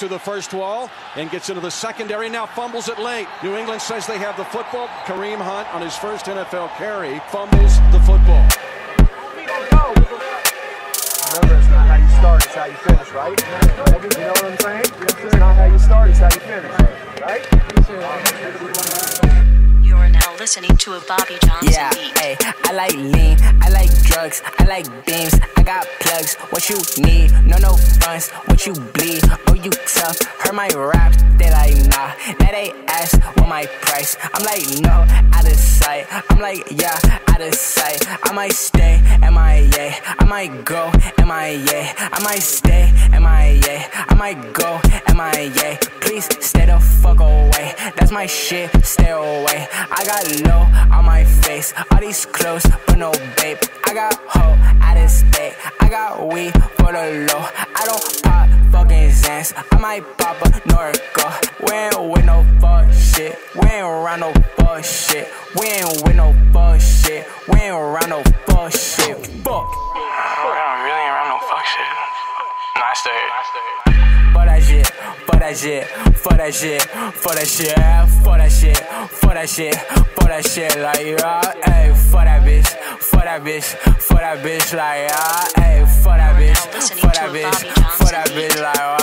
to the first wall and gets into the secondary. Now fumbles it late. New England says they have the football. Kareem Hunt on his first NFL carry fumbles the football. Remember, it's not how you start, it's how you finish, right? You know what I'm saying? It's not how you start, it's how you finish, right? You are now listening to a Bobby Johnson Yeah, beat. hey, I like lean, I like drugs, I like beams, I got plugs, what you need, no, no funds, what you bleed, oh, you tough, heard my raps, they like, nah, now they ask what my price, I'm like, no, out of sight, I'm like, yeah, out of sight, I might stay, MIA, I might go, MIA, I might stay, MIA, I might go, MIA, please stay the fuck away, that's my shit, stay away, I got low on my face, all these clothes, but no babe, I got hoe out of state, I got weed for the low, I don't pop fucking Xans, I might pop a Norco, we ain't with no fuck shit, we ain't around no bullshit, we ain't with no bullshit, we ain't around no bullshit, fuck. I'm really around no fuck shit. Nah, I stayed. For that shit, for that shit, for that shit, for that shit, for that shit, for that shit, for that shit, like yeah, hey, for that bitch, for that bitch, for that bitch, like yeah, hey, for that bitch, for that bitch, for that bitch, like uh.